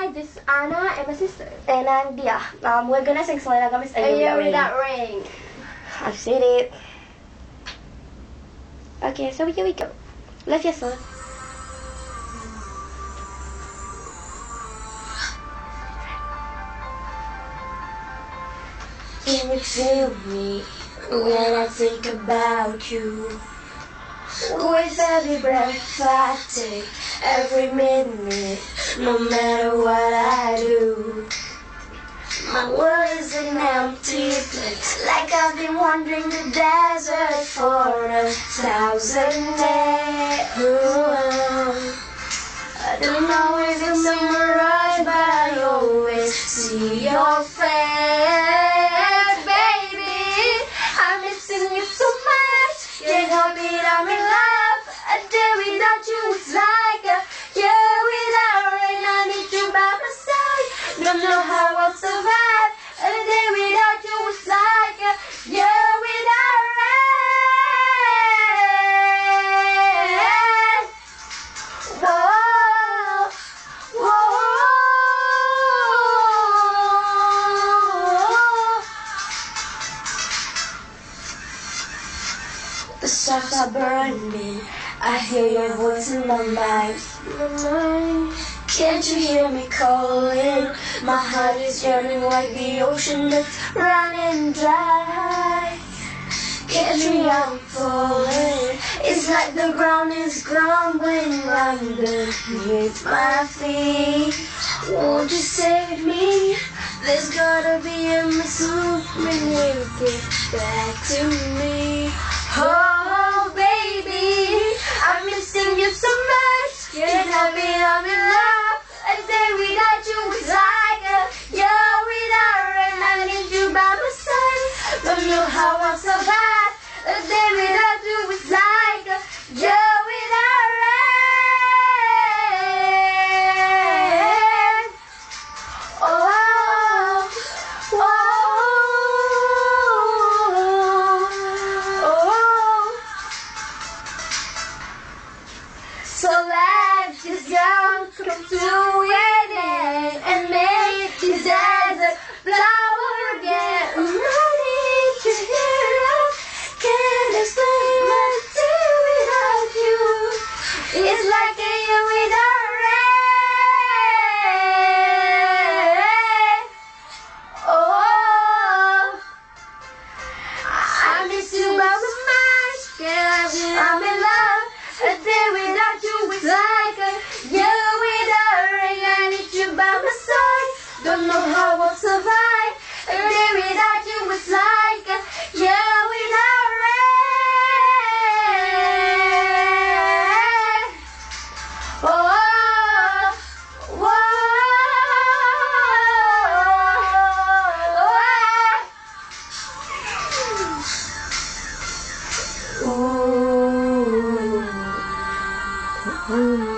Hi, this is Anna and my sister. And I'm Dia. Um, we're gonna sing Selena Gomez A A Year Year Without Rain. I've said it. Okay, so here we go. Love yourself. Can you feel me when I think about you? With every breath I take, every minute, no matter what I do. My world is an empty place, like I've been wandering the desert for a thousand days. I don't always memorize, but I always stars are burning. I hear your voice in my mind. Can't you hear me calling? My heart is yearning like the ocean that's running dry. Catch me, I'm falling. It's like the ground is crumbling underneath my feet. Won't you save me? There's gotta be a when you get back to me. Oh, Quiero oh, oh.